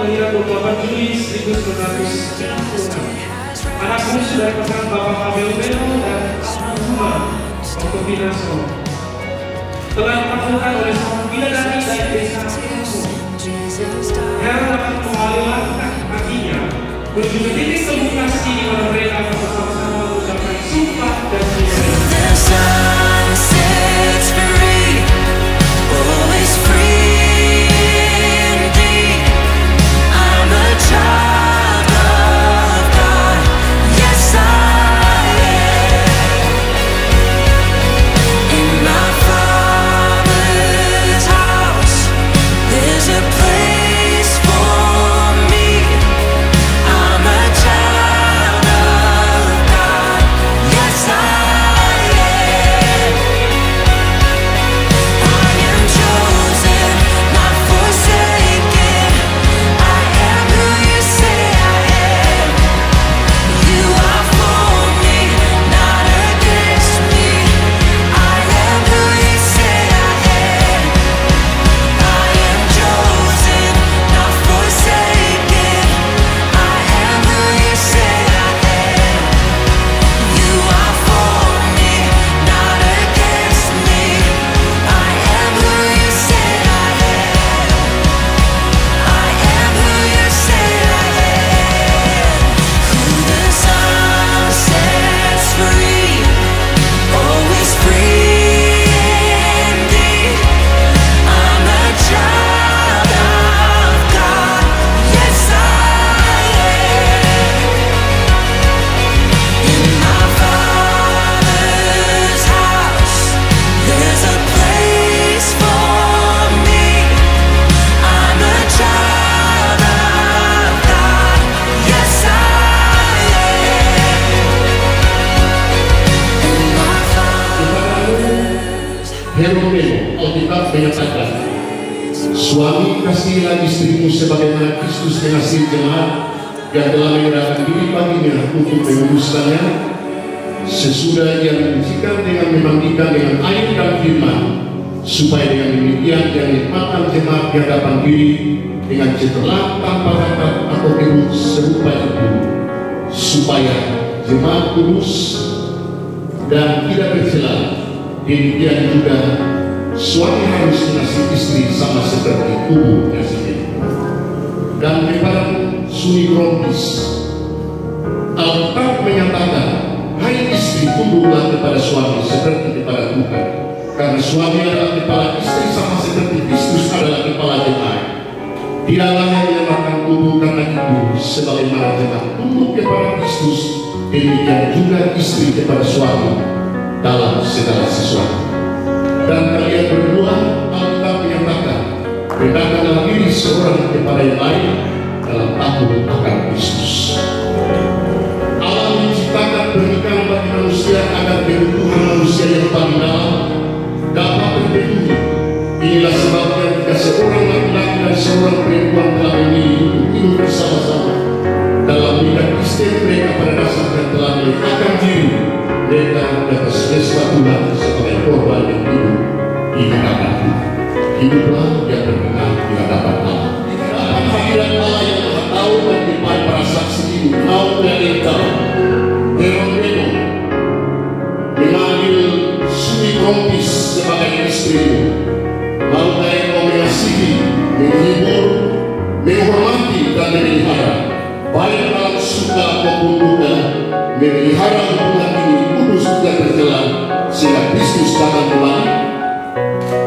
Kelahiran 28 Juli 1996. Anak bungsu dari pasangan Bapak Abel Beo dan Bunga Oktovinaso. Telah ditaklukan oleh sang bidadari dari desa dapat mengalirkan kakinya titik di mana mereka bersama-sama mengucapkan sumpah dan. Menyatakan, Suami kasihilah istrimu sebagaimana Kristus mengasihi jemaat yang telah menyerahkan diri baginya untuk menguruskannya sesudah ia menyucikan dengan memandikan dengan air dan firman supaya dengan demikian ia nikmatkan jemaat di hadapan diri dengan cemerlang tanpa cacat atau kerut serupa itu supaya jemaat kudus dan tidak bercela. Demikian juga suami harus mengasihi istri sama seperti tubuhnya sendiri. Dan kepada Suni Kronis, Alkitab menyatakan, Hai istri, tunduklah kepada suami seperti kepada Tuhan. Karena suami adalah kepala istri sama seperti Kristus adalah kepala jemaat. Tidaklah yang menyamakan tubuh karena itu sebagaimana jemaat tunduk kepada Kristus, demikian juga istri kepada suami dalam segala sesuatu. Dan kalian berdua Alkitab menyatakan Bedakanlah diri seorang kepada yang lain dalam takut akan Kristus. Allah menciptakan pernikahan bagi manusia agar kebutuhan manusia yang paling dalam dapat terpenuhi. Inilah sebabnya jika seorang laki-laki dan seorang perempuan telah memilih hidup bersama-sama dalam nikah istri mereka pada dasarnya telah meletakkan diri mereka di atas Tuhan Hiduplah yang berkenan di hadapan Allah. Dalam hadirat Allah yang maha tahu dan depan para saksi hidup, mau dan engkau, Heron mengambil Sumi Krompis sebagai istrimu. Mau engkau mengasihi, menghibur, menghormati dan memelihara, baik dalam suka maupun duka, memelihara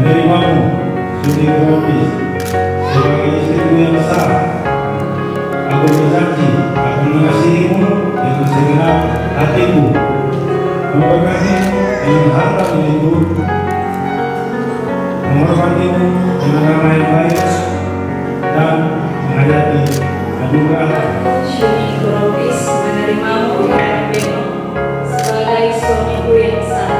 menerimamu Suci gratis sebagai istriku yang besar. Aku berjanji akan mengasihimu dengan segenap hatiku, memberkatimu dengan harta milikku, menghormatimu dengan nama yang baik dan menghadapi anugerah. Suci gratis menerimamu dan sebagai suamiku yang sah.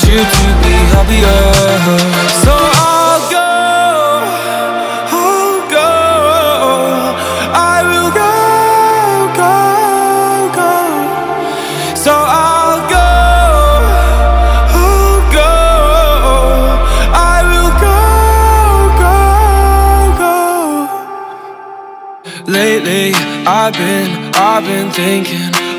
want you to be happier. So I'll go I'll go. I will go, go, go. So I'll go I'll go. I will go, go, go. Lately, I've been, I've been thinking